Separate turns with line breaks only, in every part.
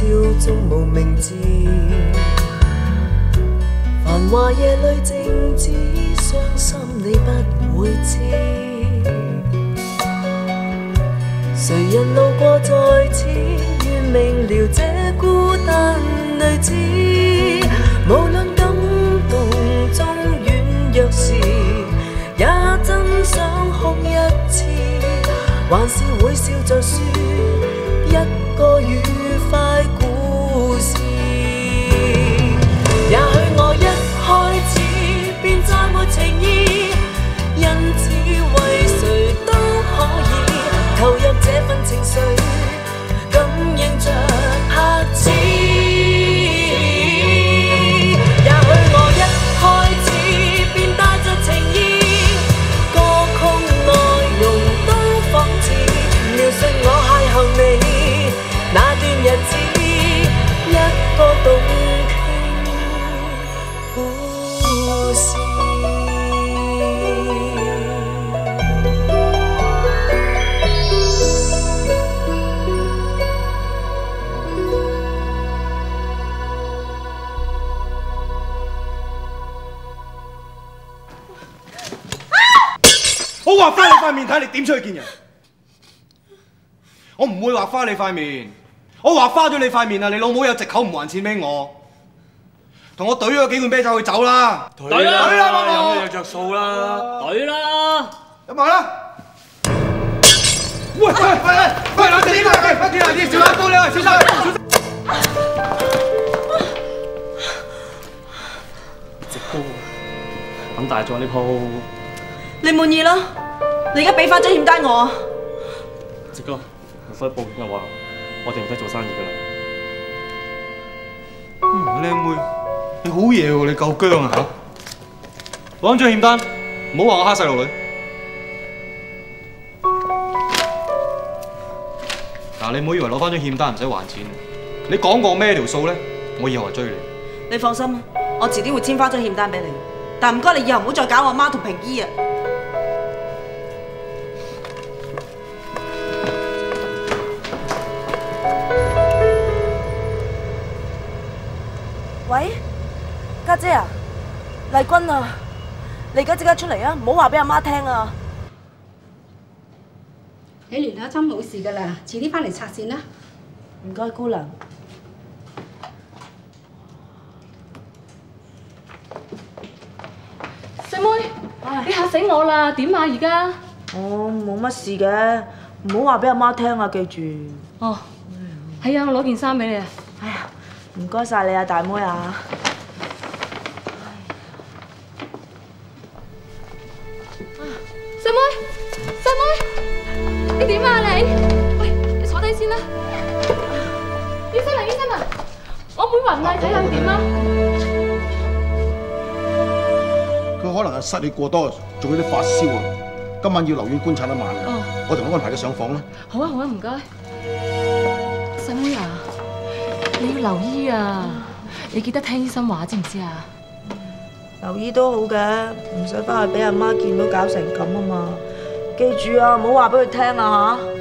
笑中無名字。繁華夜裏靜止，傷心你不會知。誰人路過在此，願明了這孤單女子。無論感動中軟弱時，也真想哭一次，還是會笑着說一個愉我
畫花你塊面睇你點出去見人？我唔會畫花你塊面，我畫花咗你塊面啊！你老母有藉口唔還錢俾我，同我懟咗幾罐啤酒去走啦！
懟啦
懟啦，
有咩有着數啦？
隊啦！
入埋啦！喂喂喂喂喂，冷靜啲啦！喂，快啲冷靜，小心高你啊！小心！
直高，揾大咗呢鋪，
你滿意啦？你而家俾翻張欠單我啊！
直哥，我所以報警嘅話，我哋唔使做生意噶啦。
靚妹，你好嘢喎！你夠僵啊嚇！攞張欠單，唔好話我蝦細路女。嗱，你唔好以為攞翻張欠單唔使還錢。你講過咩條數咧？我以後係追你。
你放心啊，我遲啲會簽翻張欠單俾你。但唔該你以後唔好再搞我媽同平姨啊！家姐啊，麗君啊，你而家即刻出嚟啊！唔好話俾阿媽聽啊！
你連下針冇事噶啦，遲啲翻嚟拆線啦。
唔該，姑娘。
細妹，你嚇死我啦！點啊而家？
我冇乜事嘅，唔好話俾阿媽聽啊！記住。
哦，係啊，我攞件衫俾你啊。
哎呀，唔該晒你啊，大妹啊！
喂，你坐低先啦。醫生啊，醫生啊，我妹暈啊，睇下佢點啊？
佢可能係失血過多，仲有啲發燒啊！今晚要留院觀察一晚啊！
哦
我同佢安排佢上房啦。
好啊好啊，唔該。細妹啊，你要留醫啊，你記得聽醫生話，知唔知啊？
留醫都好嘅，唔使翻去俾阿媽見到搞成咁啊嘛！記住啊，唔好話俾佢聽啊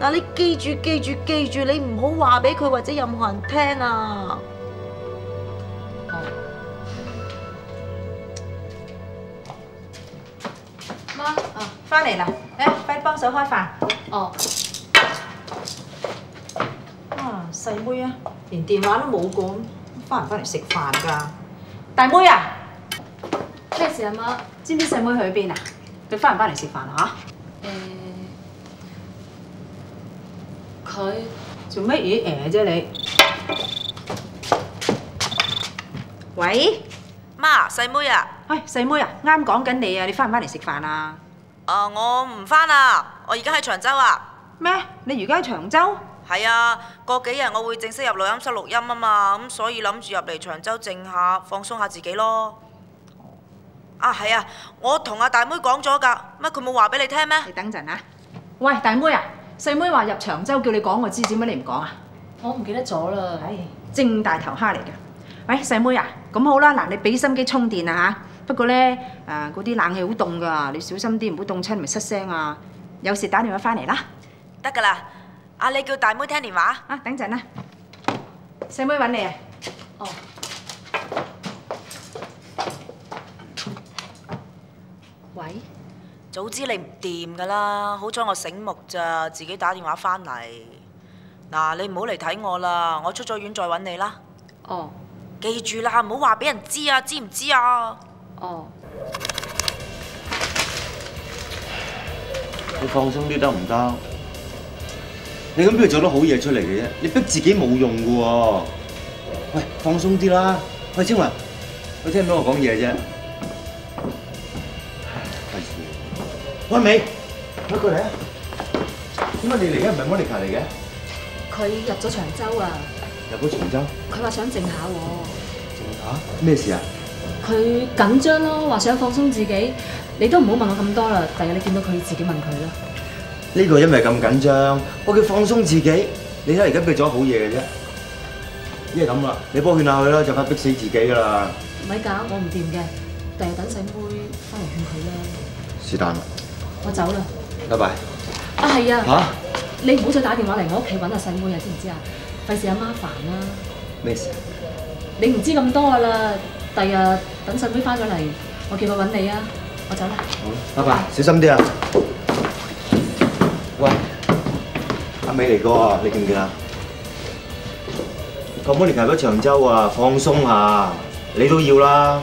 嗱，你記住記住記住，你唔好話俾佢或者任何人聽啊！
媽，
哦，翻嚟啦，誒，快啲幫手開飯。
哦，
啊，細妹啊，連電話都冇講，翻唔翻嚟食飯㗎？大妹啊，
咩事啊媽？
知唔知細妹去邊啊？佢翻唔翻嚟食飯啊？
誒，佢
做乜嘢誒啫你？喂，
媽，細妹啊！
喂，細妹啊，啱講緊你啊，你翻唔翻嚟食飯啊？
啊，我唔翻啊，我而家喺長洲啊。
咩？你而家喺長洲？
係啊，過幾日我會正式入錄音室錄音啊嘛，咁所以諗住入嚟長洲靜下，放鬆下自己咯。啊，係啊，我同阿大妹講咗㗎，乜佢冇話俾你聽咩？
你等陣啊！喂，大妹啊，細妹話入長洲叫你講我知，點解你唔講啊？
我唔記得咗啦。
唉，正大頭蝦嚟㗎。喂，細妹啊，咁好啦，嗱，你俾心機充電啊嚇。不過咧，誒嗰啲冷氣好凍㗎，你小心啲，唔好凍親咪失聲啊。有事打電話翻嚟啦。
得㗎啦，啊你叫大妹聽電話。
啊，等陣啦，細妹揾你啊。
哦，喂，
早知你唔掂㗎啦，好彩我醒目咋，自己打電話翻嚟。嗱，你唔好嚟睇我啦，我出咗院再揾你啦。
哦，
記住啦，唔好話俾人知啊，知唔知啊？
哦，
你放鬆啲得唔得？你咁邊度做到好嘢出嚟嘅啫？你逼自己冇用嘅喎。喂，放鬆啲啦。喂，清雲，你聽唔到我講嘢啫？喂，美，快過嚟啊！點解你嚟嘅唔係 Monica 嚟嘅？
佢入咗長洲啊，
入咗長洲，
佢話想靜下喎。
靜下咩事啊？
佢緊張咯，話想放鬆自己。你都唔好問我咁多啦，第日你見到佢自己問佢啦。
呢個因為咁緊張，我叫放鬆自己。你睇而家俾咗好嘢嘅啫。一係咁啦，你幫我勸下佢啦，就快逼死自己㗎啦。
咪搞，我唔掂嘅。第日等細妹翻嚟勸佢啦。
是但啦，
我走啦。
拜拜。
啊，係啊。
嚇？
你唔好再打電話嚟我屋企揾阿細妹啊，知唔知啊？費事阿媽煩啦。
咩事啊？
你唔知咁多噶啦，第日等細妹翻咗嚟，我叫佢揾你啊。我走啦。
好，拜拜，小心啲啊！喂，阿美嚟過啊，你記唔記得？個 Monica 喺長洲啊，放鬆下，你都要啦。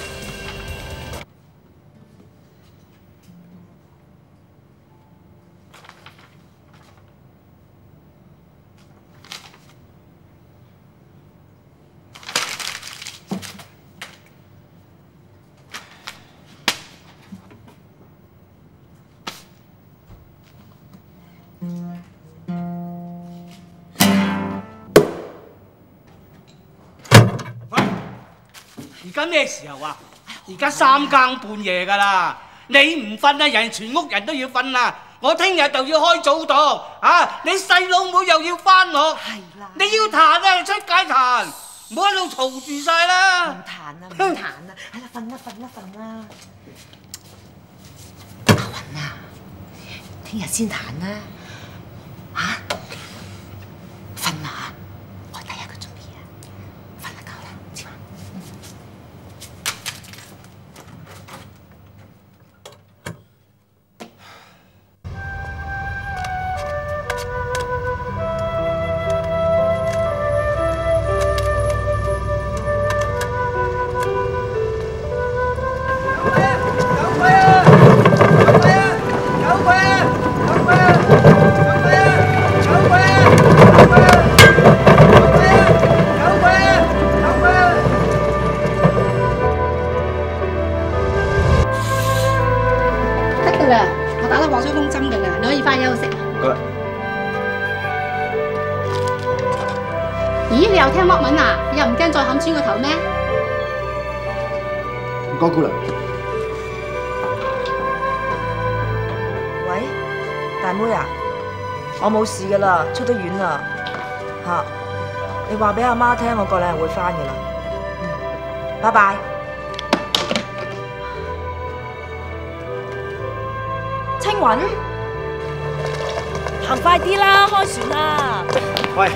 而家三更半夜㗎啦！你唔瞓啊，人全屋人都要瞓啦！我聽日就要開早檔啊！你細佬妹又要翻學，你要彈啊，你出街彈，唔好喺度嘈住晒啦！
唔彈啊，唔彈啊，係啦，瞓啦，瞓啦，瞓啦。
阿雲啊，聽日先彈啦，嚇？
冇事噶啦，出得院啦。嚇，你話俾阿媽聽，我過兩日會翻噶啦。嗯，拜拜。青雲，行快啲啦，開船啦！
喂，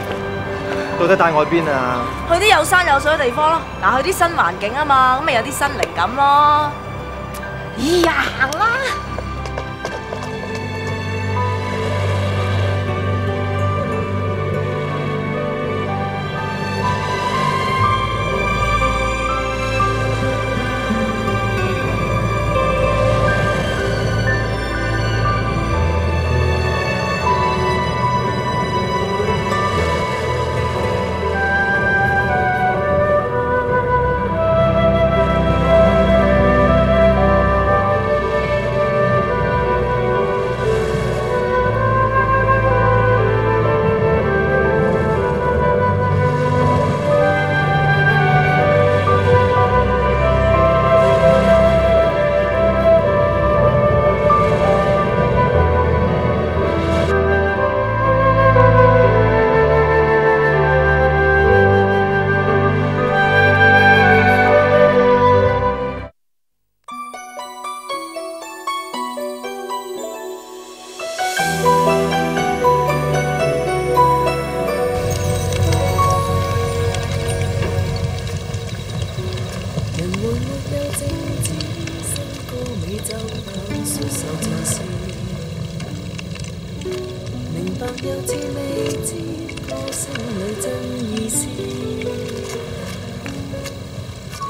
到底帶我去邊啊？
去啲有山有水嘅地方咯。嗱，去啲新環境啊嘛，咁咪有啲新靈感咯。咦呀，行啦！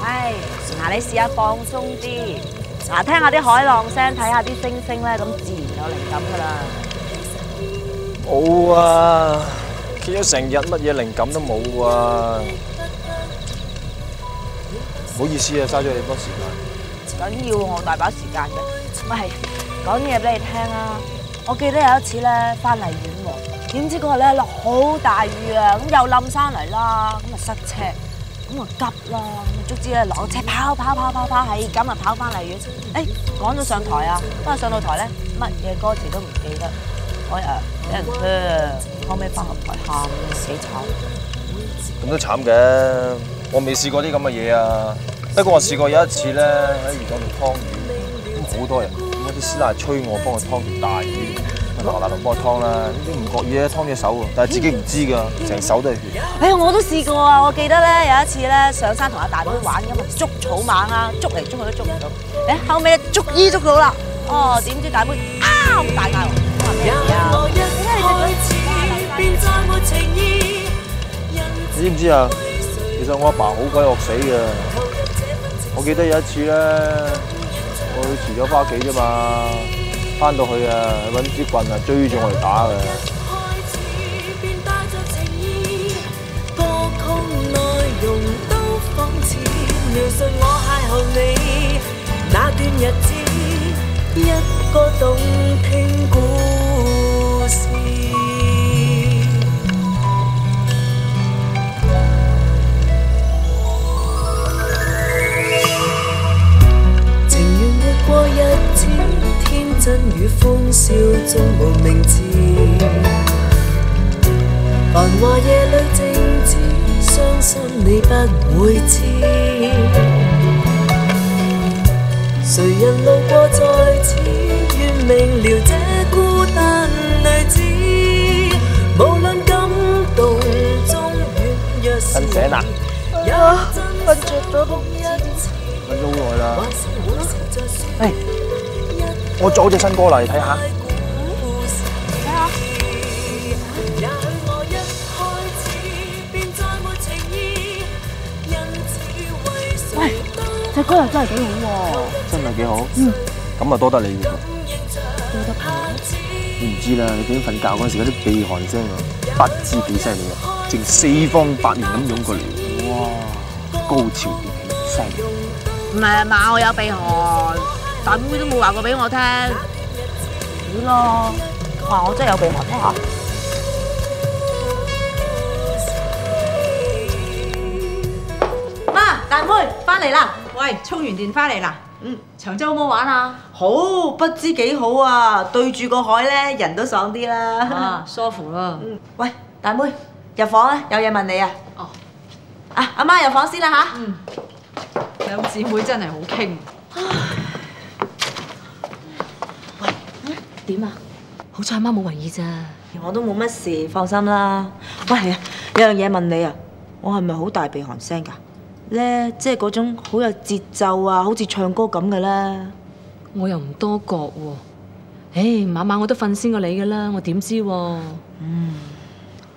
唉，嗱，你試下放鬆啲，嗱，聽下啲海浪聲，睇下啲星星咧，咁自然有靈感噶啦。
冇啊，企咗成日乜嘢靈感都冇啊！唔好意思啊，嘥咗你多時間。
緊要我大把時間嘅。喂，講啲嘢俾你聽啊！我記得有一次咧翻荔園喎，點知嗰日咧落好大雨啊，咁又冧山嚟啦，咁啊塞車，咁啊急啦，咁啊卒之咧落車跑跑跑跑跑係咁啊跑翻荔園，誒趕咗上台啊，不過上到台咧乜嘢歌詞都唔記得，嗰日俾人靴，後尾翻落台喊，死慘。
咁都慘嘅，我未試過啲咁嘅嘢啊。不過我試過有一次咧喺魚檔度劏魚，咁好多人，咁啲師奶催我幫佢汤条大魚，咪嗱嗱臨幫我劏啦。點知唔覺意咧湯隻手喎，但係自己唔知㗎，成手都係血。
哎呀，我都試過啊！我記得咧有一次咧上山同阿大妹玩咁啊，捉草蜢啊，捉嚟捉去都捉唔到。誒後尾捉醫捉到啦，哦點知大妹啊咁大嗌喎，我話咩事啊？
你知唔知啊？其實我阿爸好鬼惡死嘅。我記得有一次咧，我遲咗翻屋企啫嘛，翻到去啊揾支棍啊追住我哋打嘅。
開始便带着情意，歌曲内容都仿似描述我邂逅你那段日子，一个动听真與歡笑中無名字。繁華夜裏靜止，傷心你不會知。誰人路過在此，願明了這孤單女子。無論感動中軟弱時，
瞓醒啦，
有真瞓着咗都一次。
瞓咗好耐啦。誒，我做咗隻新歌啦，你睇下。
喂，隻歌又真係幾好喎。
真係幾好。嗯。咁啊多得你喎。你唔知啦，你點瞓覺嗰陣時嗰啲鼻鼾聲啊，不知幾犀利啊，正四方八面咁湧過嚟。哇！高潮迭起，犀利。
唔係啊嘛，我有鼻鼾，大妹都冇話過俾我聽。死咯！哇，我真係有鼻鼾聽下。媽，大妹翻嚟啦！
喂，充完電翻嚟啦。嗯，長洲好唔好玩啊？
好，不知幾好啊！對住個海咧，人都爽啲啦。
啊，舒服啦。
嗯，喂，大妹入房啊，有嘢問你啊。
哦。
啊，阿媽入房先啦吓。
嗯。兩姊妹真係好傾。
點啊？好彩阿媽冇為意咋。
我都冇乜事，放心啦。喂，係啊，有樣嘢問你啊，我係咪好大鼻鼾聲㗎？咧，即係嗰種好有節奏啊，好似唱歌咁嘅咧。
我又唔多覺喎。唉，晚晚我都瞓先過你㗎啦，我點知喎？
嗯。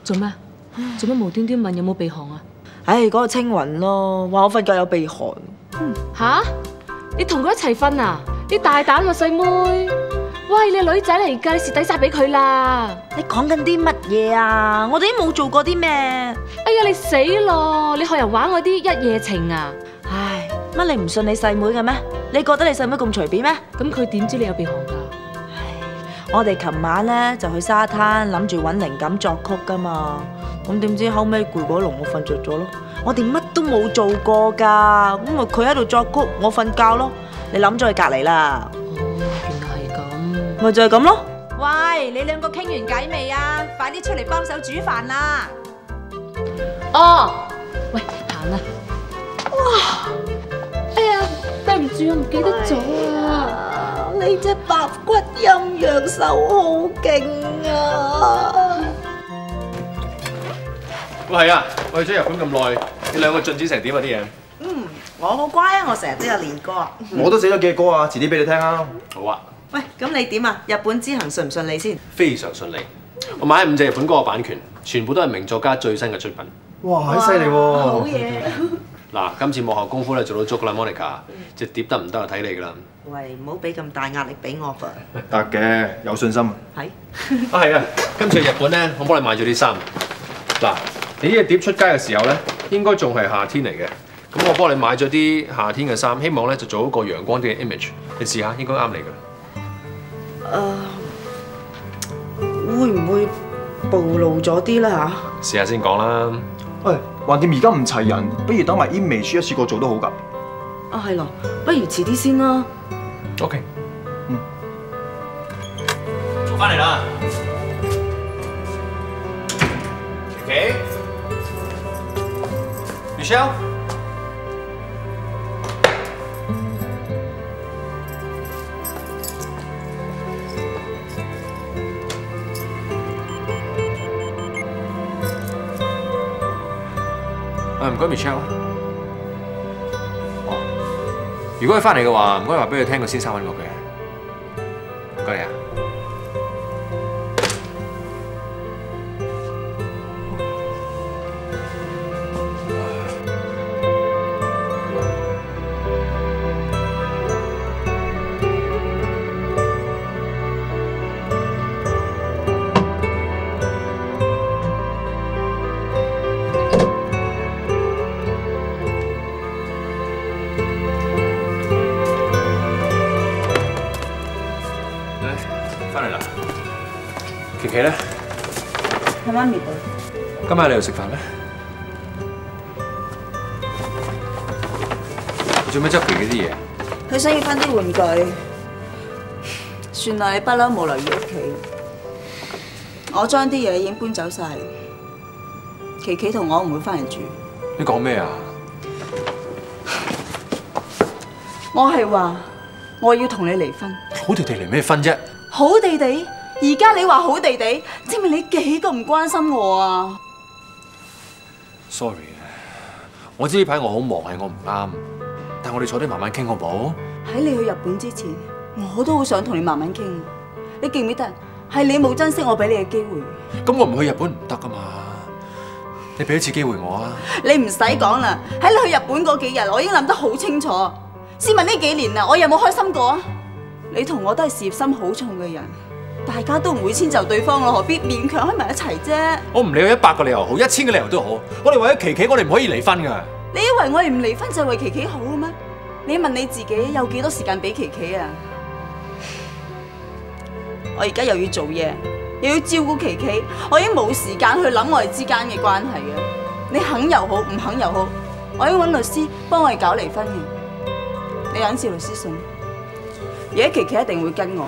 做咩？做乜無端端問有冇鼻鼾啊？
唉，嗰個青雲咯，話我瞓覺有鼻鼾。
吓？你同佢一齊瞓啊？你大膽喎，細妹！喂，你女仔嚟㗎，你蝕底晒俾佢啦！
你講緊啲乜嘢啊？我哋都冇做過啲咩。
哎呀，你死咯！你學人玩我啲一夜情啊！
唉，乜你唔信你細妹嘅咩？你覺得你細妹咁隨便咩？
咁佢點知你有鼻鼾㗎？
我哋琴晚咧就去沙灘，諗住揾靈感作曲㗎嘛。咁點知後尾攰過龍，我瞓着咗咯。我哋乜都冇做過㗎，咁咪佢喺度作曲，我瞓覺咯。你諗咗去隔離啦。咪就係咁咯。
喂，你兩個傾完偈未啊？快啲出嚟幫手煮飯啦！
哦，喂，行啦。哇！哎呀，對唔住，我唔記得咗啊！
你只白骨陰陽手好勁啊！
喂，係啊，我去咗日本咁耐，你兩個進展成點啊啲嘢？
嗯，我好乖啊，我成日都有練歌。
我都寫咗幾隻歌啊，遲啲俾你聽啊。
好啊，
喂，咁你點啊？日本之行順唔順利先？
非常順利。我買五隻日本歌嘅版權，全部都係名作家最新嘅出品。
哇，好犀利喎！
好嘢！
嗱，今次幕後功夫咧做到足㗎啦，Monica，只碟得唔得就睇你噶啦。
喂，唔好俾咁大壓力俾我噃。
得嘅，有信心。
係。
啊係啊，今次去日本咧，我幫你買咗啲衫。嗱，你呢只碟出街嘅時候咧，應該仲係夏天嚟嘅。咁我幫你買咗啲夏天嘅衫，希望咧就做一個陽光啲嘅 image。你試下，應該啱你㗎啦。
誒、會唔會暴露咗啲啦
試下先講啦。
喂，橫掂而家唔齊人，不如等埋 image 一次過做都好㗎。
啊係咯，不如遲啲先啦。
OK。
嗯。
我翻嚟啦。琪琪，Michelle。唔該 Michelle。哦，如果佢翻嚟嘅話，唔該話俾佢聽個先生揾我嘅。晚你度食飯咩？你做咩執佢嗰啲嘢？
佢想要翻啲玩具。算啦，你不嬲冇留意屋企。我將啲嘢已經搬走晒。琪琪同我唔會翻嚟住。
你講咩啊？
我係話我要同你離婚。
好地地離咩婚啫？
好地地，而家你話好地地，證明你幾咁唔關心我啊！
Sorry 啊，我知呢排我好忙係我唔啱，但我哋坐低慢慢傾好唔好？
喺你去日本之前，我都好想同你慢慢傾。你記唔記得？係你冇珍惜我俾你嘅機會。
咁我唔去日本唔得噶嘛？你俾一次機會我啊！
你唔使講啦，喺你去日本嗰幾日，我已經諗得好清楚。試問呢幾年啊，我有冇開心過啊？你同我都係事業心好重嘅人，大家都唔會遷就對方咯，何必勉強喺埋一齊啫？
我唔理有一百個理由好，一千個理由都好，我哋為咗琪琪，我哋唔可以離婚噶。
你以為我哋唔離婚就係為琪琪好嘅咩？你問你自己有幾多時間俾琪琪啊？我而家又要做嘢，又要照顧琪琪，我已經冇時間去諗我哋之間嘅關係嘅。你肯又好，唔肯又好，我已經揾律師幫我哋搞離婚嘅。你揾趙律師信，而家琪琪一定會跟我。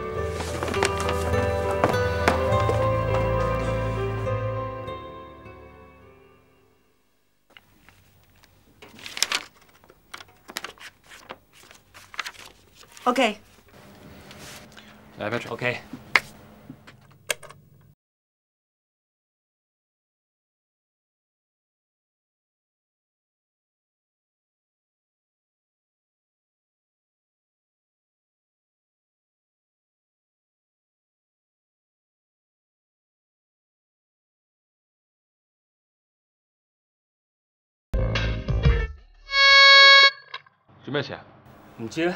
OK，
来 Patrick，OK。做咩事啊？
唔知咧。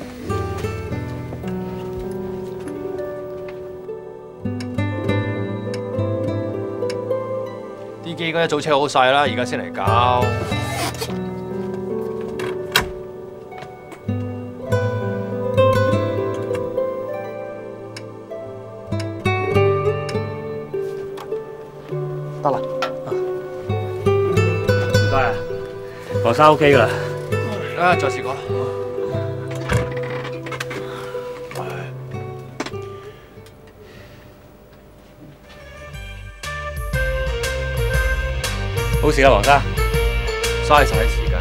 机嗰一早车好晒啦，而家先嚟搞。
得啦，唔该啊，学生 OK 噶啦，
啊，再试过。
好事啦，黃生。
嘥晒啲時間。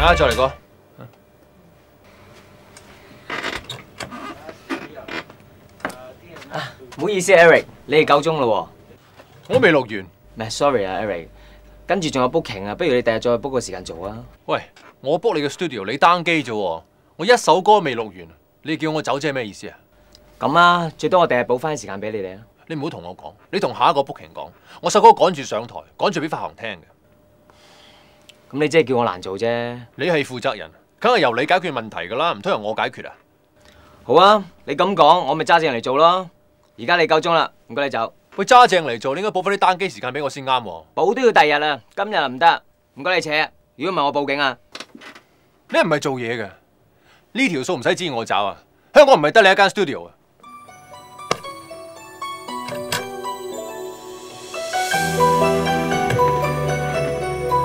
啊，再嚟個。
唔好意思，Eric，你哋夠鐘咯
我未錄完。
唔，sorry 啊，Eric，跟住仲有 booking 啊，不如你第日再 book 個時間做啊。
喂，我 book 你嘅 studio，你單機啫，我一首歌未錄完，你叫我走即系咩意思啊？
咁啊，最多我第日補翻啲時間俾你哋啊。
你唔好同我講，你同下一個 booking 講，我首歌趕住上台，趕住俾發行聽嘅。
咁你即係叫我難做啫。
你係負責人，梗係由你解決問題㗎啦，唔通由我解決啊？
好啊，你咁講，我咪揸正嚟做咯。而家你夠鐘啦，唔該你走。
喂，揸正嚟做，你應該補翻啲單機時間俾我先啱喎。
補都要第日啊，今日唔得。唔該你扯，如果唔係我報警啊。
你唔係做嘢嘅，呢條數唔使知我找啊。香港唔係得你一間 studio 啊。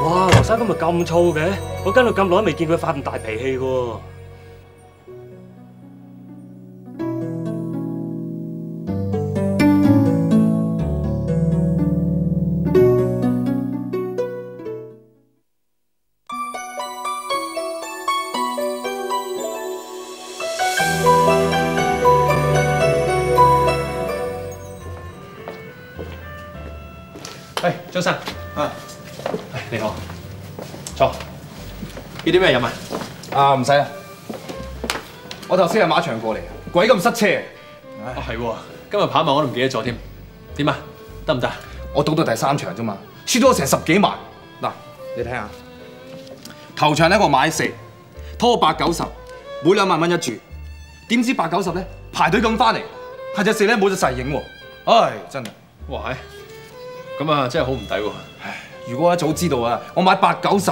哇，黃生今日咁燥嘅，我跟佢咁耐都未見佢發咁大脾氣喎。
啲咩飲啊？
啊，唔使啦。我頭先喺馬場過嚟，鬼咁塞車。
啊，係喎，今日跑馬我都唔記得咗添。點啊？得唔得？
我賭到第三場啫嘛，輸咗成十幾萬。嗱，你睇下，頭場咧我買四，拖八九十，每兩萬蚊一注。點知八九十咧排隊咁翻嚟，係只四咧冇隻細影喎。唉，真係。
哇，係。咁啊，真係好唔抵喎。
唉，如果一早知道啊，我買八九十，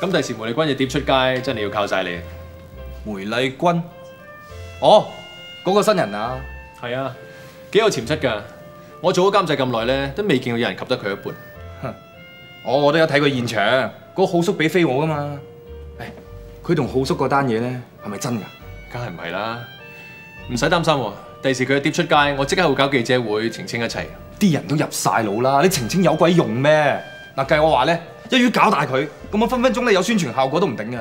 咁第時梅麗君嘅碟出街，真係要靠晒你。
梅麗君，哦，嗰、個新人啊，
係啊，幾有潛質㗎。我做咗監製咁耐咧，都未見過有人及得佢一半。
我我都有睇過現場，嗰、個浩叔俾飛我㗎嘛。誒，佢同浩叔嗰單嘢咧，係咪真㗎？
梗係唔係啦，唔使擔心喎。第時佢嘅碟出街，我即刻會搞記者會澄清一切。
啲人都入晒腦啦，你澄清有鬼用咩？嗱，計我話咧，一於搞大佢，咁我分分鐘咧有宣傳效果都唔定㗎。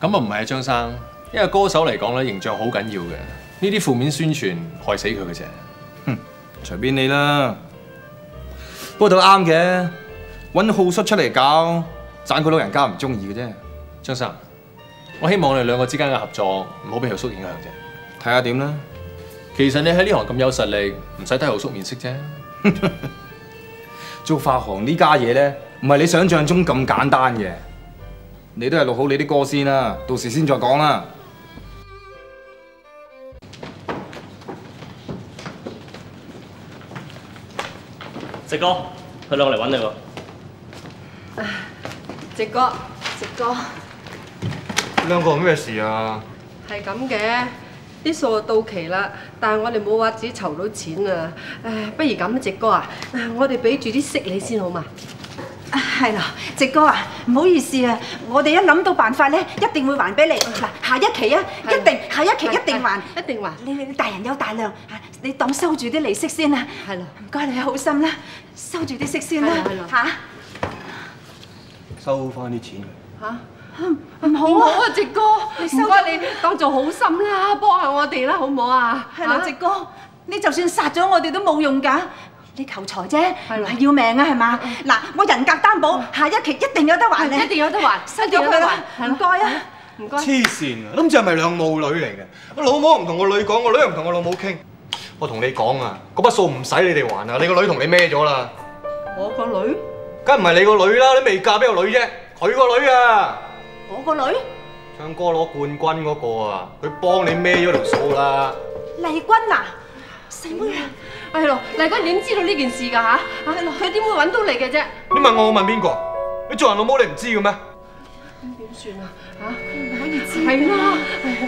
咁啊唔係啊，張生，因為歌手嚟講咧，形象好緊要嘅。呢啲負面宣傳害死佢嘅啫。
哼，隨便你啦。不過都啱嘅，揾浩叔出嚟搞，賺佢老人家唔中意嘅啫。
張生，我希望你哋兩個之間嘅合作唔好俾浩叔影響啫。
睇下點啦。
其實你喺呢行咁有實力，唔使睇浩叔面色啫。
做發行呢家嘢咧，唔係你想象中咁簡單嘅。你都係錄好你啲歌先啦，到時先再講啦。
直哥，佢兩個嚟揾你喎。
直哥，直哥，
兩個咩事啊？
係咁嘅，啲數到期啦，但係我哋冇話自己籌到錢啊！唉，不如咁啊，直哥啊，我哋俾住啲息你先好嘛？
係啦，直哥啊，唔好意思啊，我哋一諗到辦法咧，一定會還俾你。嗱，下一期啊，一定下一期一定還，
一定還。
你你大人有大量，啊你當收住啲利息先啦。
係啦，
唔該你好心啦，收住啲息先啦
係啦係啦
嚇。
收翻啲錢。
嚇？
唔好啊
唔好啊，直哥，
你收
唔該你當做好心啦，幫下我哋啦，好唔好啊？
係啦，直哥，你就算殺咗我哋都冇用㗎。你求財啫，唔係要命啊，係嘛？嗱，我人格擔保，下一期一定有得還你，
一定有得還
收咗佢啦，唔該啊。
唔該。
黐線啊！諗住係咪兩母女嚟嘅？我老母唔同我女講，我女又唔同我老母傾。我同你講啊，嗰筆數唔使你哋還啊，你個女同你孭咗啦。
我個女，
梗唔係你個女啦，你未嫁俾個女啫，佢個女啊！
我個女
唱歌攞冠軍嗰個啊，佢幫你孭咗條數啦。
麗君啊，細妹啊，
係咯，麗君點知道呢件事㗎吓？係咯，佢點會揾到你嘅啫？
你問我，我問邊個？你做人老母你唔知嘅咩？
咁點算啊？嚇，唔可以知係啦。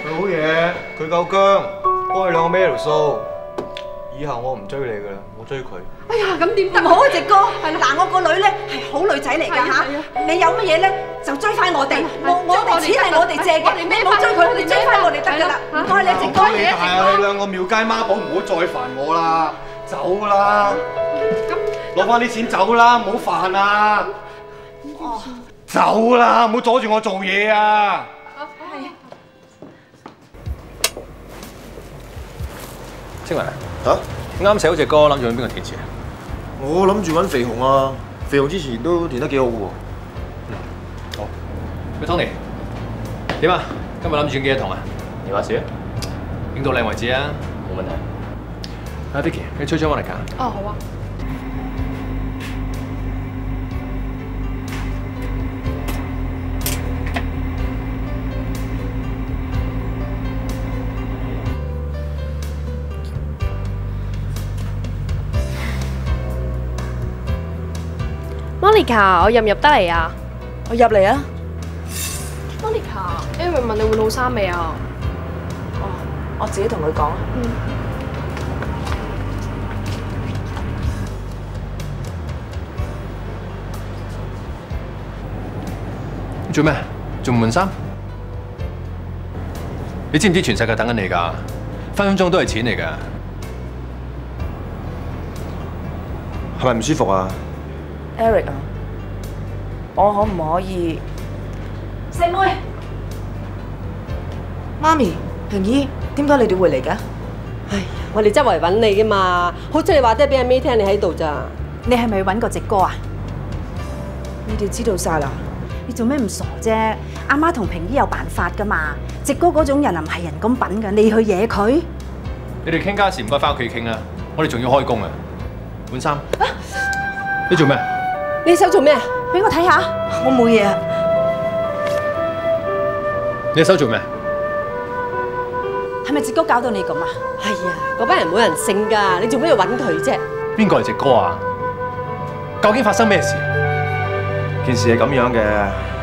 佢好嘢，佢夠姜，幫你兩個孭條數。以後我唔追你噶啦，我追佢。
哎呀，咁點得？
唔好啊，直哥。嗱，我個女咧係好女仔嚟㗎嚇，你有乜嘢咧就追翻我哋，我我哋錢係我哋借嘅，你唔好追佢，你追翻我哋得㗎啦。唔該你，直哥
你大啊！你兩個廟街孖寶唔好再煩我啦，走啦！攞翻啲錢走啦，唔好煩啊！走啦，唔好阻住我做嘢啊！
青雲啊，嚇啱寫好隻歌，諗住揾邊個填詞啊？
我諗住揾肥紅啊，肥紅之前都填得幾好喎。
好，喂，Tony，點啊？今日諗住影幾多堂啊？你話事啊？影到靚為止啊，冇問題。阿 Vicky，你吹張我嚟㗎。
哦，好啊。
Monica，我入唔入得嚟啊？
我入嚟啊
！Monica，Aaron 問你換好衫未啊？
哦我自己同佢講。
嗯。
做咩？仲唔換衫？你知唔知全世界等緊你㗎？分分鐘都係錢嚟㗎。
係咪唔舒服啊
？Eric 啊，我可唔可以？細妹，媽咪，平姨，點解你哋會嚟㗎？
我哋周圍揾你噶嘛，好似你話得俾阿 May 聽你喺度咋？
你係咪揾個直哥啊？
你哋知道晒啦？
你做咩唔傻啫？阿媽同平姨有辦法噶嘛？直哥嗰種人啊唔係人咁品噶，你去惹佢？
你哋傾家事唔該翻屋企傾啦，我哋仲要開工啊！換衫。你做咩？
你手做咩啊？
俾我睇下。
我冇嘢啊。
你手做咩？
係咪直哥搞到你咁啊？
係啊，嗰班人冇人性㗎，你做咩要揾佢啫？
邊個係直哥啊？究竟發生咩事？
件事係咁樣嘅，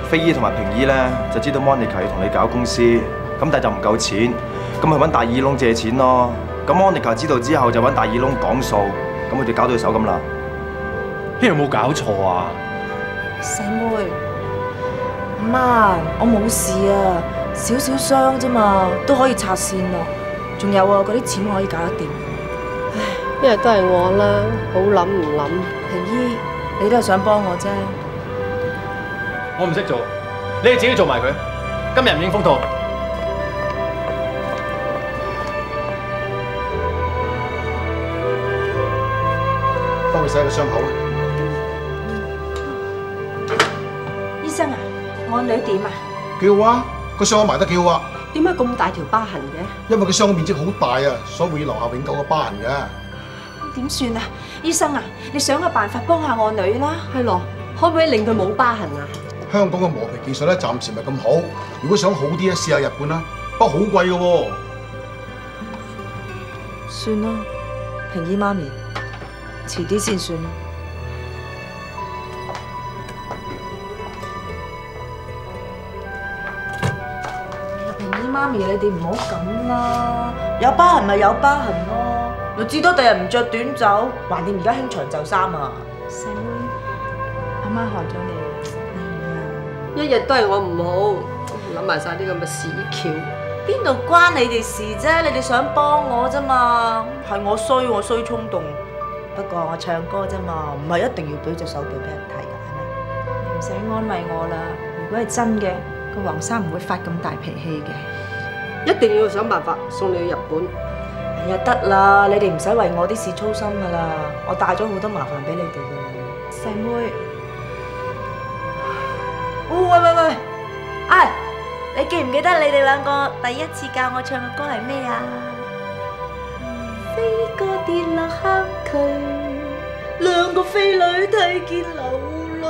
飛姨同埋平姨咧就知道 Monica 要同你搞公司，咁但係就唔夠錢，咁咪揾大耳窿借錢咯。咁 Monica 知道之後就揾大耳窿講數，咁佢就搞到手咁啦。
呢有冇搞錯啊？
細妹，媽，我冇事啊，少少傷啫嘛，都可以拆線咯。仲有啊，嗰啲錢我可以搞得掂。
唉一日都係我啦，好諗唔諗。
平姨，你都係想幫我啫。
我唔識做，你哋自己做埋佢。今日唔應風套。
幫佢洗個傷口啊！
醫生啊，我女點啊？
幾好啊！個傷口埋得幾好啊！
點解咁大條疤痕嘅？
因為個傷口面積好大啊，所以會留下永久嘅疤痕㗎。
點算啊？醫生啊，你想個辦法幫下我女啦。
係咯，可唔可以令佢冇疤痕啊？
香港嘅磨皮技術咧，暫時唔係咁好。如果想好啲咧，試下日本啦，不過好貴嘅喎。
算啦，平姨媽咪，遲啲先算啦。平姨媽咪，你哋唔好咁啦，有疤痕咪有疤痕咯，你至多第日唔着短袖，橫掂而家興長袖衫啊。
細妹，阿媽害咗你。
一日都係我唔好，諗埋晒啲咁嘅屎橋。
邊度關你哋事啫？你哋想幫我啫嘛，係我衰，我衰衝動。不過我唱歌啫嘛，唔係一定要俾隻手臂俾人睇㗎，係咪？
你唔使安慰我啦，如果係真嘅，個黃生唔會發咁大脾氣嘅。
一定要想辦法送你去日本。
哎呀，得啦，你哋唔使為我啲事操心㗎啦，我帶咗好多麻煩俾你哋㗎啦。
細妹。
記唔記得你哋兩個第一次教我唱嘅歌係咩啊？飛哥跌落坑渠，兩個飛女睇見流淚。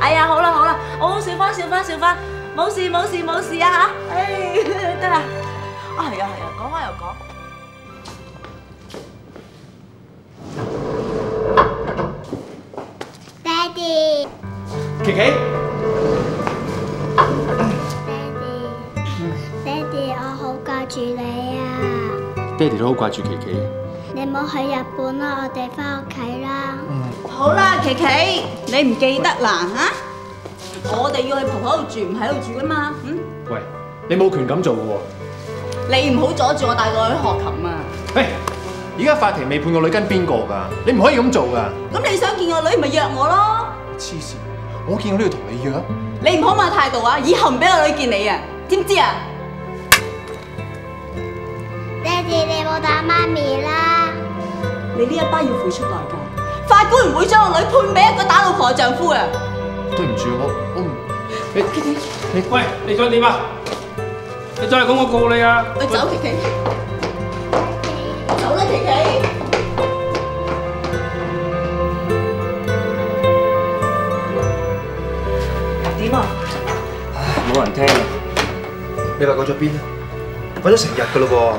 哎呀，好啦好啦，我笑翻笑翻笑翻，冇事冇事冇事啊吓，哎，得啦。啊，係啊係啊，講開又講。
爹哋，
琪琪，
爹哋
都好掛住琪琪。
你唔好去日本啦，我哋翻屋企啦。
好啦，琪琪，你唔記得啦嚇？我哋要去婆婆度住，唔喺度住噶嘛？嗯，
喂，你冇權咁做嘅喎。
你唔好阻住我帶佢去學琴啊！
喂，而家法庭未判個女跟邊個㗎？你唔可以咁做㗎。
咁你想見個女咪約我咯？
黐線，我見我都要同你約。
你唔好咁嘅態度啊！以後唔俾個女見你啊，知唔知啊？
你冇打媽咪啦！
你呢一班要付出代價，法官唔會將個女判俾一個打老婆嘅丈夫啊！
對唔住，我我唔你你喂，你想點啊？你再係咁，我告你啊！
你走，琪琪，走啦，琪琪。
點啊？
冇人聽啊！你話過咗邊啊？過咗成日噶咯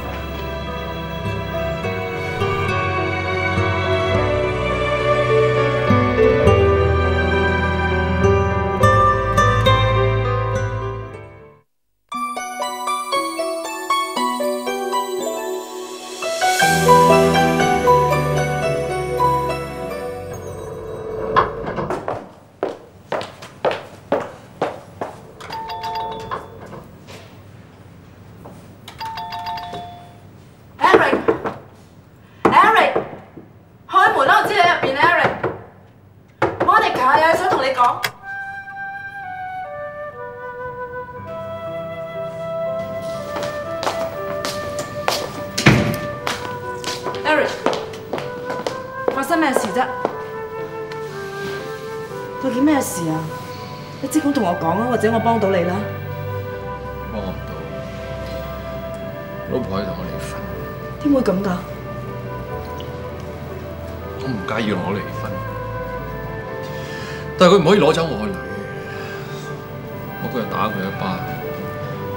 我
講啊，或者我幫到你啦。
幫我唔到，老婆可以同我離婚，
點會咁㗎？
我唔介意同我離婚，但係佢唔可以攞走我個女。我嗰日打佢一巴，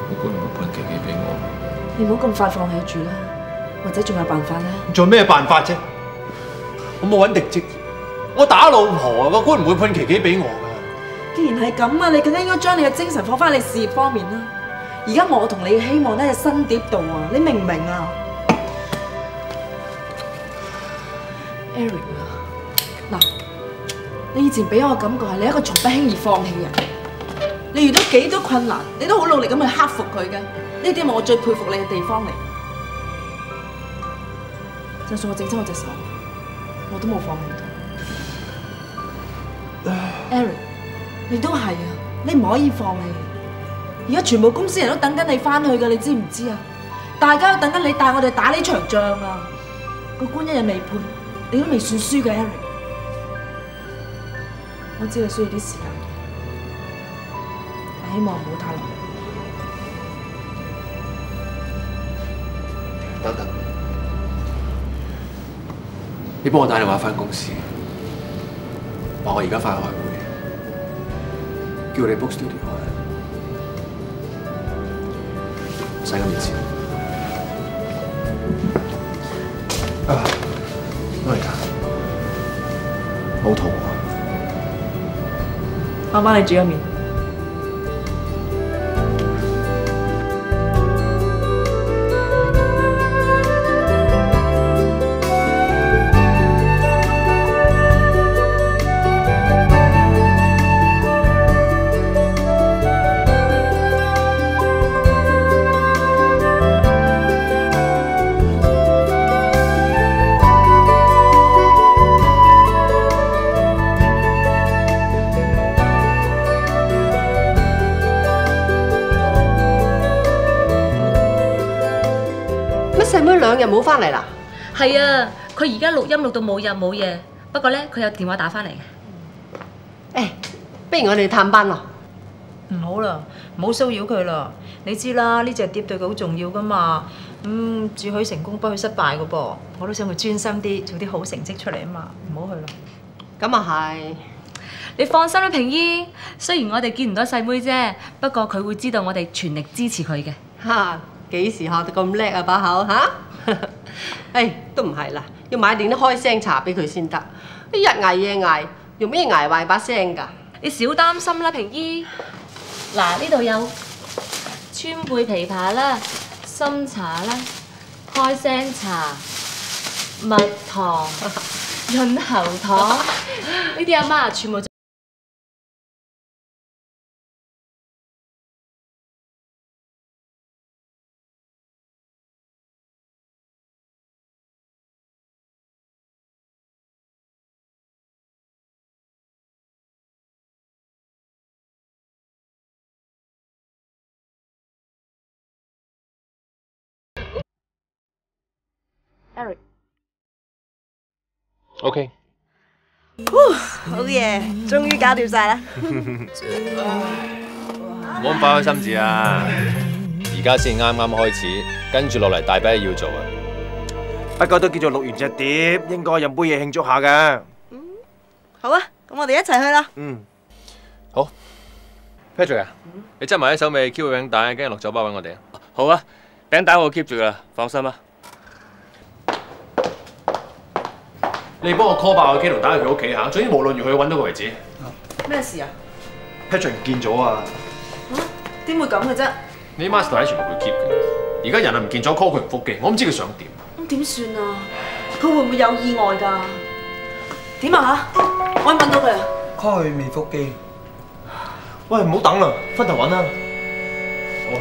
我估唔會判琪琪俾我。
你唔好咁快放棄住啦，或者仲有辦法咧？
仲有咩辦法啫？我冇揾定職，我打老婆，個官唔會判琪琪俾我㗎。
既然係咁啊，你更加應該將你嘅精神放翻你事業方面啦。而家我同你嘅希望都喺新碟度啊，你明唔明啊？Eric 啊，嗱，你以前俾我嘅感覺係你一個從不輕易放棄嘅人，你遇到幾多困難，你都好努力咁去克服佢嘅，呢啲係我最佩服你嘅地方嚟。就算我整親我隻手，我都冇放棄到。Eric。你都係啊！你唔可以放棄。而家全部公司人都等緊你翻去㗎，你知唔知啊？大家都等緊你帶我哋打呢場仗啊！個官一日未判，你都未算輸嘅，Eric。我知你需要啲時間，但希望唔好太耐。
等等，你幫我打電話翻公司，話我而家翻去开会。叫你 book studio 啊！唔使咁熱錢。啊，安妮卡，好肚餓。
我幫你煮個麵。
細妹兩日冇翻嚟啦？
係啊，佢而家錄音錄到冇日冇夜，不過咧佢有電話打翻嚟嘅。
誒，不如我哋探班咯。
唔好啦，唔好騷擾佢啦。你知啦，呢只碟對佢好重要噶嘛。嗯只許成功不許失敗噶噃。我都想佢專心啲，做啲好成績出嚟啊嘛。唔好去啦。
咁啊係。
你放心啦，平姨。雖然我哋見唔到細妹啫，不過佢會知道我哋全力支持佢嘅。
嚇，幾時學到咁叻啊把口嚇？誒，都唔系啦，要买定啲开声茶俾佢先得。一日捱夜捱，用咩捱坏把声㗎？
你少担心啦，平姨。嗱，呢度有川贝枇杷啦、參茶啦、开声茶、蜜糖、润喉糖，呢啲阿妈全部。
OK。
好嘢，終於搞掂晒啦！
唔好咁快開心字啊！而家先啱啱開始，跟住落嚟大把嘢要做啊！
不過都叫做錄完隻碟，應該飲杯嘢慶祝下嘅。
好啊，咁我哋一齊去啦。
嗯，
好。Patrick 啊，你執埋一手尾 keep 個餅帶，跟住落酒吧揾我哋啊！
好啊，餅帶我 keep 住噶啦，放心啦。
你幫我 call 爆個 K 同打去佢屋企嚇，總之無論如何要揾到佢為止。
咩事啊
？Patrick 唔見咗啊！
點會咁嘅啫？
你 master 喺全部會 keep 嘅，而家人啊唔見咗 call 佢唔復機，我唔知佢想點。
咁點算啊？佢會唔會有意外㗎？點啊嚇？揾唔揾到佢啊
？call 佢未復機。喂，唔好等啦，分頭揾啦。好啊。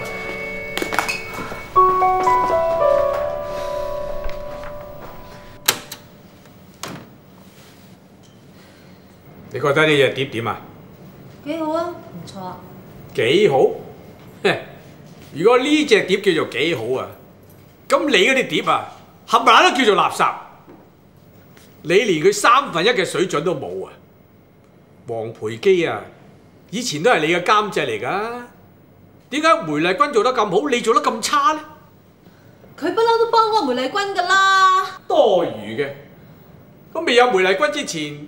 覺得呢只碟點啊？
幾好啊，唔錯啊。
幾好？如果呢只碟叫做幾好啊，咁你嗰啲碟啊，冚唪唥都叫做垃圾。你連佢三分一嘅水準都冇啊！黃培基啊，以前都係你嘅監製嚟㗎，點解梅麗君做得咁好，你做得咁差呢？
佢不嬲都幫過梅麗君㗎啦。
多餘嘅，咁未有梅麗君之前，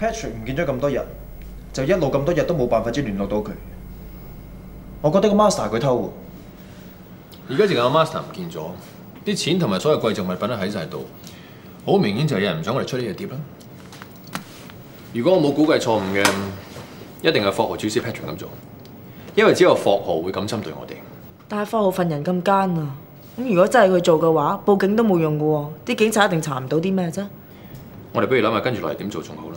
Patrick 唔
見咗咁多日，就一路咁多日都冇辦法之聯絡到佢。我覺得個 master 佢偷喎。
而家淨係阿 master 唔見咗，啲錢同埋所有貴重物品都喺晒度，好明顯就係有人唔想我哋出呢隻碟啦。如果我冇估計錯誤嘅，一定係霍豪主使 Patrick 咁做，因為只有霍豪會咁針對我哋。
但係霍豪份人咁奸啊！咁如果真係佢做嘅話，報警都冇用嘅喎，啲警察一定查唔到啲咩啫。
我哋不如諗下跟住落嚟點做仲好啦。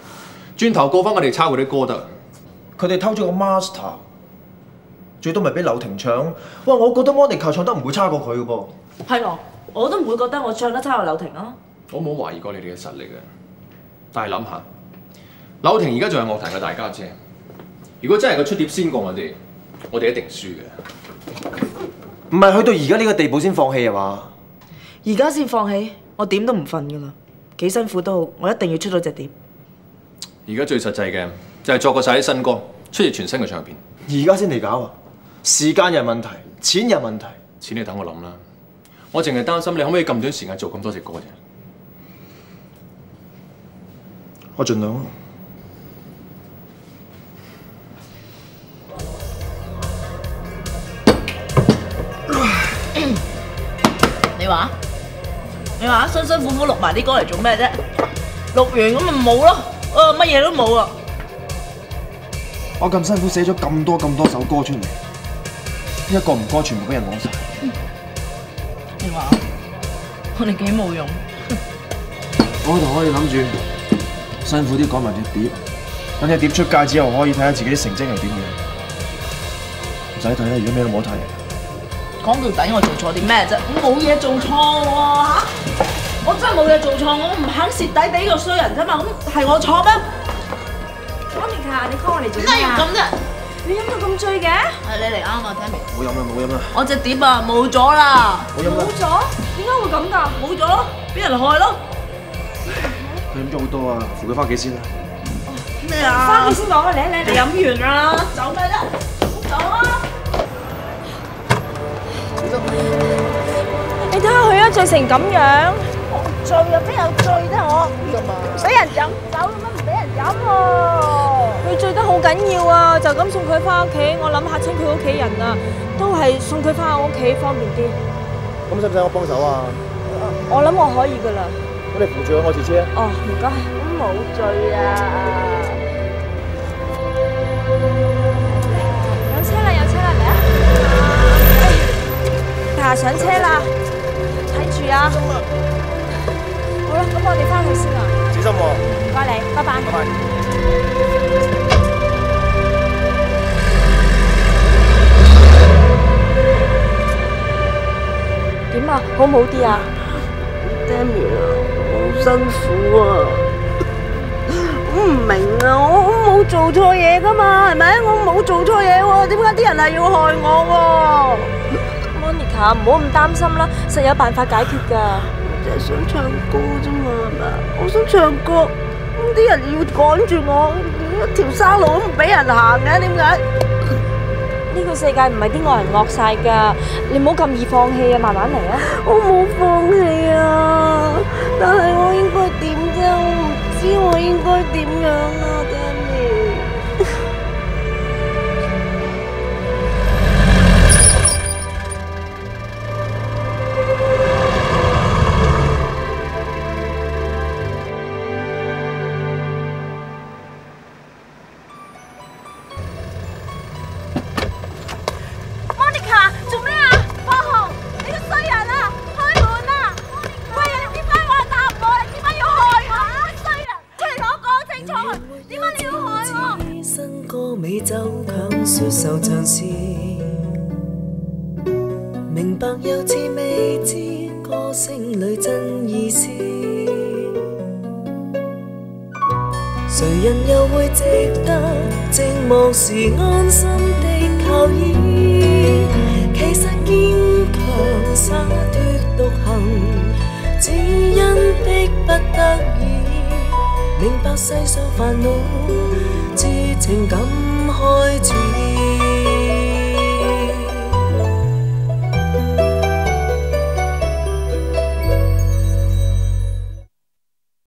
轉頭過翻我哋抄佢啲歌得。
佢哋偷咗個 master，最多咪俾柳婷唱。哇！我覺得 Monica 唱得唔會差過佢嘅噃。
係咯，我都唔會覺得我唱得差過柳婷啊。
我冇懷疑過你哋嘅實力嘅，但係諗下，柳婷而家仲係樂壇嘅大家姐。如果真係佢出碟先過我哋，我哋一定輸嘅。
唔係去到而家呢個地步先放棄係嘛？
而家先放棄，我點都唔瞓噶啦。幾辛苦都好，我一定要出到隻碟。
而家最實際嘅就係作個曬啲新歌，出熱全新嘅唱片。
而家先嚟搞啊，時間又問題，錢又問題。
錢你等我諗啦，我淨係擔心你可唔可以咁短時間做咁多隻歌啫。
我盡量。你
話，你話辛辛苦苦錄埋啲歌嚟做咩啫？錄完咁咪冇咯。誒乜嘢都冇啊！
我咁辛苦寫咗咁多咁多首歌出嚟，一個唔歌全部俾人攞晒。
你話我哋幾冇用？
我就可以諗住辛苦啲改埋隻碟，等隻碟出街之後可以睇下自己啲成績係點樣。唔使睇啦，如果咩都冇得睇。
講到底我做錯啲咩啫？我冇嘢做錯喎嚇！我真係冇嘢做錯，我唔肯蝕底俾個衰人啫嘛，咁係我錯咩
？Monica，你 call 我嚟做咩啊？
點解要咁啫？
你飲到咁醉嘅？
係你嚟啱啊，Tammy。
冇飲啦，冇飲啦。
我只碟啊冇咗啦，
冇飲啦
冇咗？點解會咁㗎？
冇咗咯，俾人害咯。
佢飲咗好多啊，扶佢翻屋企先啦。
咩啊？
翻去先講啊！嚟嚟
你飲完啦，走咩啫？走啊！
你睇下佢啊，醉成咁樣。醉啊，邊有醉啫我？俾人飲酒做乜唔俾人飲喎？佢醉得好緊要啊，就咁送佢翻屋企。我諗嚇親佢屋企人啊，都係送佢翻我屋企方便啲。
咁使唔使我幫手啊？
我諗我可以噶啦。
咁你扶住我次車啊！
哦，唔該。
冇醉啊！
有車啦，有車啦，嚟啊！嗱，上車啦，睇住啊！咁我哋翻去先啦。
小心喎！
唔該你，拜拜。
拜拜。
點啊？好唔好啲啊
？Tammy 啊，好辛苦啊！我唔明啊，我我冇做錯嘢噶嘛，係咪？我冇做錯嘢喎，點解啲人係要害我
Monica，唔好咁擔心啦，實有辦法解決㗎。
我就係想唱歌啫嘛，係咪？我想唱歌，咁啲人要趕住我，一條生路都唔俾人行嘅，點解？
呢個世界唔係啲惡人惡晒㗎，你唔好咁易放棄啊，慢慢嚟啊。
我冇放棄啊，但係我應該點啫？我唔知我應該點樣啊